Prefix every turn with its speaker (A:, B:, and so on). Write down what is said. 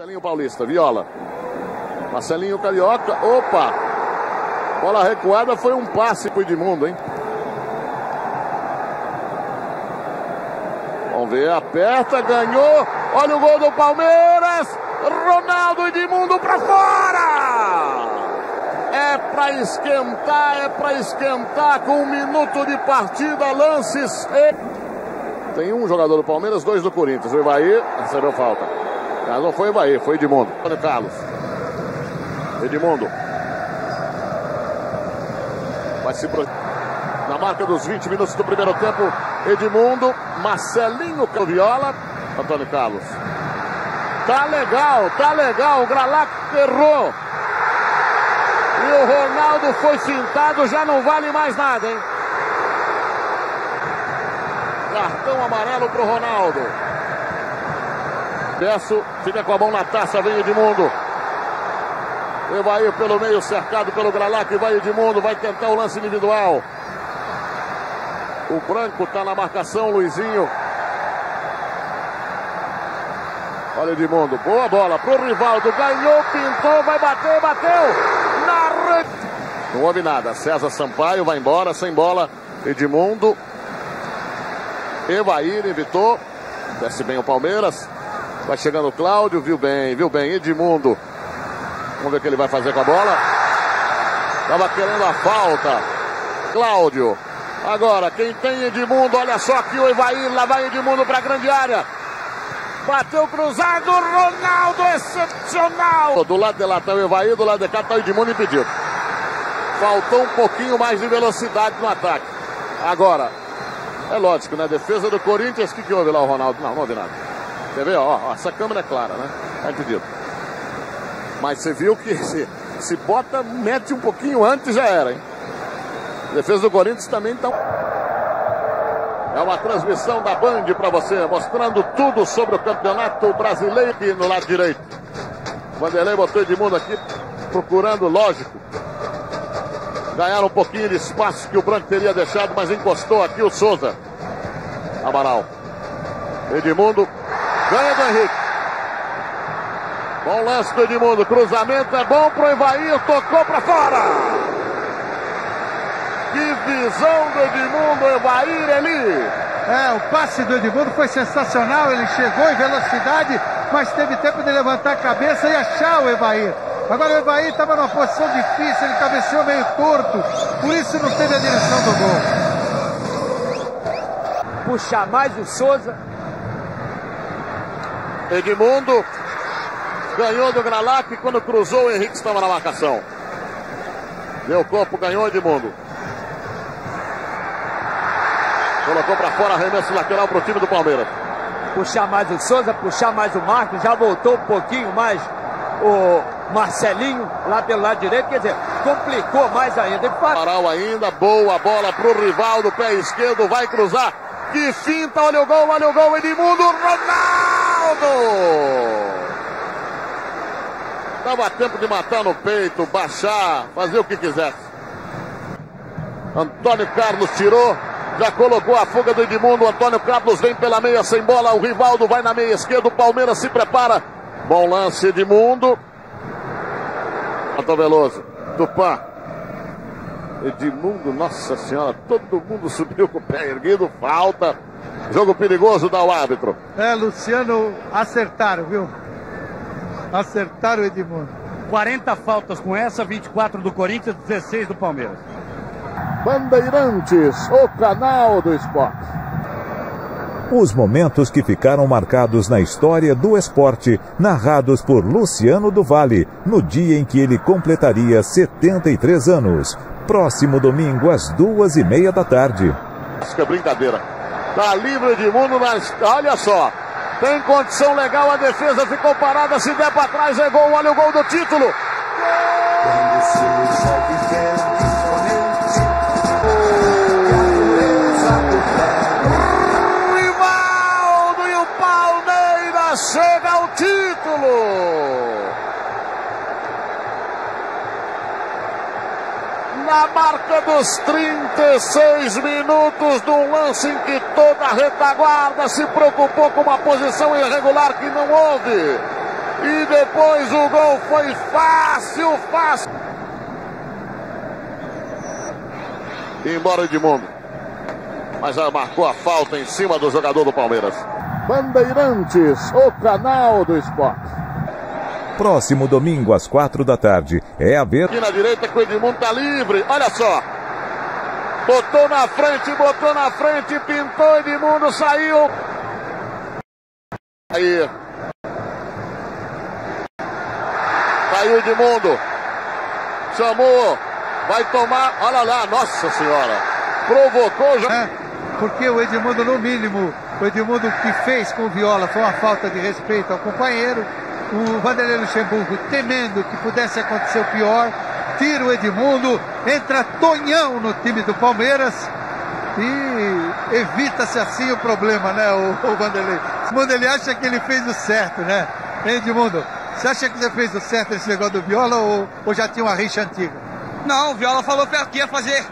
A: Marcelinho Paulista, viola. Marcelinho Carioca, opa! Bola recuada foi um passe pro Edmundo, hein? Vamos ver, aperta, ganhou. Olha o gol do Palmeiras. Ronaldo Edmundo para fora! É para esquentar, é para esquentar com um minuto de partida, lances. E... Tem um jogador do Palmeiras, dois do Corinthians. O Ivaí recebeu falta. Mas não foi o Ivaí, foi Edmundo. Carlos. Edmundo. Vai se pro... na marca dos 20 minutos do primeiro tempo. Edmundo, Marcelinho Viola, Antônio Carlos. Tá legal, tá legal. O Gralac errou. E o Ronaldo foi fintado, já não vale mais nada, hein? Cartão amarelo pro Ronaldo. Peço, fica com a mão na taça, vem Edmundo. Evair pelo meio, cercado pelo Gralac, vai Edmundo, vai tentar o lance individual. O Branco está na marcação, Luizinho. Olha Edmundo, boa bola pro Rivaldo, ganhou, pintou, vai bater, bateu. Na. Não houve nada. César Sampaio vai embora, sem bola. Edmundo. Evair evitou. Desce bem o Palmeiras. Vai chegando o Cláudio, viu bem, viu bem. Edmundo. Vamos ver o que ele vai fazer com a bola. Tava querendo a falta. Cláudio. Agora, quem tem Edmundo, olha só aqui o Evair, lá vai Edmundo para a grande área. Bateu cruzado, Ronaldo excepcional. Do lado de lá está o Evair, do lado de cá está o Edmundo impedido. Faltou um pouquinho mais de velocidade no ataque. Agora, é lógico, né? Defesa do Corinthians, o que, que houve lá o Ronaldo? Não, não houve nada. Quer ver? Ó, essa câmera é clara, né? Tá impedido. Mas você viu que se, se bota, mete um pouquinho antes, já era, hein? Defesa do Corinthians também então. É uma transmissão da Band para você, mostrando tudo sobre o campeonato brasileiro aqui no lado direito. Vanderlei botou Edmundo aqui, procurando, lógico, ganhar um pouquinho de espaço que o Branco teria deixado, mas encostou aqui o Souza. Amaral. Edmundo ganha do Henrique. Bom lance do Edmundo, cruzamento é bom pro Evair, tocou para fora. Que visão do Edmundo, Evair ali.
B: É, o passe do Edmundo foi sensacional. Ele chegou em velocidade, mas teve tempo de levantar a cabeça e achar o Evair. Agora o Evair estava numa posição difícil, ele cabeceou meio torto, por isso não teve a direção do
C: gol. Puxar mais o Souza.
A: Edmundo ganhou do Gralac quando cruzou o Henrique estava na marcação. Deu corpo, ganhou Edmundo. Colocou para fora, arremesso lateral para o time do Palmeiras.
C: Puxar mais o Souza, puxar mais o Marcos, já voltou um pouquinho mais o Marcelinho lá pelo lado direito, quer dizer, complicou mais ainda.
A: Paral ainda, boa bola pro Rivaldo, pé esquerdo, vai cruzar. Que finta, olha o gol, olha o gol, Edmundo Ronaldo! Dava tempo de matar no peito, baixar, fazer o que quisesse. Antônio Carlos tirou, já colocou a fuga do Edmundo. Antônio Carlos vem pela meia sem bola. O Rivaldo vai na meia esquerda. O Palmeiras se prepara. Bom lance Edmundo. Antônio Veloso. Tupã. Edmundo, nossa senhora, todo mundo subiu com o pé erguido. Falta. Jogo perigoso dá o árbitro.
B: É, Luciano, acertaram, viu? Acertaram o Edmundo.
D: 40 faltas com essa, 24 do Corinthians, 16 do Palmeiras.
A: Bandeirantes, o canal do esporte.
E: Os momentos que ficaram marcados na história do esporte, narrados por Luciano do Vale, no dia em que ele completaria 73 anos. Próximo domingo, às duas e meia da tarde.
A: Que é brincadeira. Tá livre de mundo, mas olha só. Tem condição legal, a defesa ficou parada. Se der para trás, é gol. Olha o gol do título. Gol! Na marca dos 36 minutos, do lance em que toda a retaguarda se preocupou com uma posição irregular que não houve. E depois o gol foi fácil, fácil. E embora Edmundo. Mas já marcou a falta em cima do jogador do Palmeiras. Bandeirantes, o canal do esporte.
E: Próximo domingo às quatro da tarde é a ver.
A: Aqui na direita que o Edmundo tá livre. Olha só. Botou na frente, botou na frente, pintou Edmundo, saiu. Aí. Saiu Edmundo. Chamou. Vai tomar. Olha lá, nossa senhora. Provocou já.
B: É, porque o Edmundo, no mínimo, o Edmundo que fez com o Viola foi uma falta de respeito ao companheiro. O Vanderlei Luxemburgo, temendo que pudesse acontecer o pior, tira o Edmundo, entra Tonhão no time do Palmeiras e evita-se assim o problema, né, o, o Vanderlei. O Vanderlei acha que ele fez o certo, né? Edmundo, você acha que você fez o certo nesse negócio do Viola ou, ou já tinha uma rixa antiga?
C: Não, o Viola falou que ia fazer